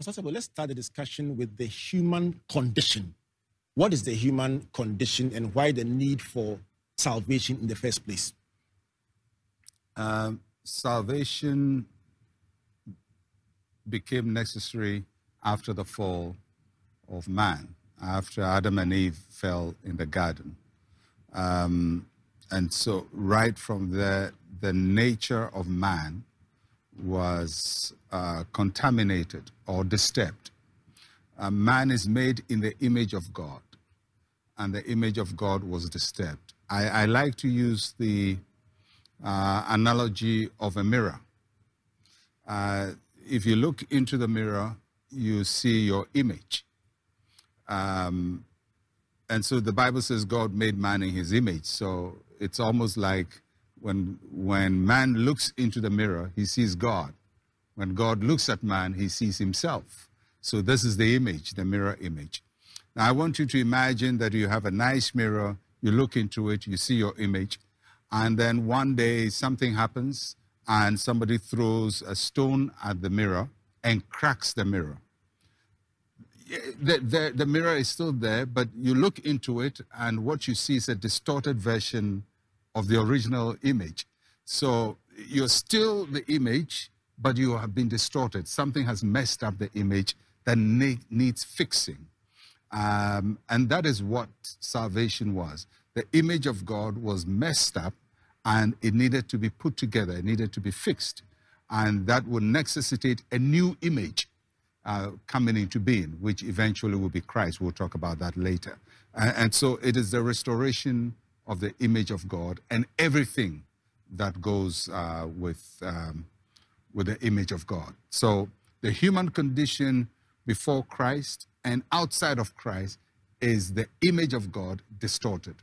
Sebo, let's start the discussion with the human condition. What is the human condition and why the need for salvation in the first place? Um, salvation became necessary after the fall of man, after Adam and Eve fell in the garden. Um, and so, right from there, the nature of man was uh, contaminated or disturbed. Uh, man is made in the image of God, and the image of God was disturbed. I, I like to use the uh, analogy of a mirror. Uh, if you look into the mirror, you see your image. Um, and so the Bible says God made man in his image. So it's almost like when, when man looks into the mirror, he sees God. When God looks at man, he sees himself. So this is the image, the mirror image. Now I want you to imagine that you have a nice mirror, you look into it, you see your image, and then one day something happens and somebody throws a stone at the mirror and cracks the mirror. The, the, the mirror is still there, but you look into it and what you see is a distorted version of the original image. So you're still the image, but you have been distorted. Something has messed up the image that ne- needs fixing. Um, and that is what salvation was. The image of God was messed up and it needed to be put together, it needed to be fixed. And that would necessitate a new image uh, coming into being, which eventually will be Christ. We'll talk about that later. And, and so it is the restoration of the image of God and everything that goes uh, with, um, with the image of God. So the human condition before Christ and outside of Christ is the image of God distorted.